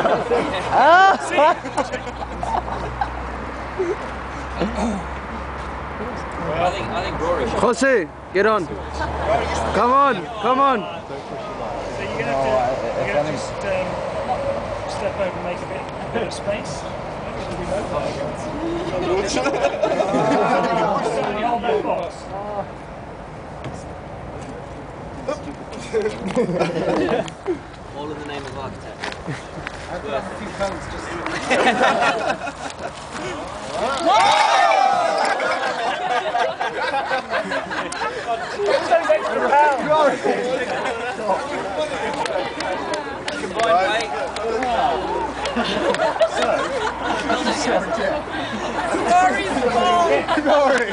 I think I think Rory should. Jose, get on. Come on, come on. So you're gonna have to, you're gonna have to just um, step over and make a bit, a bit of space. Box. All in the name of architecture. Combined weight. Rory!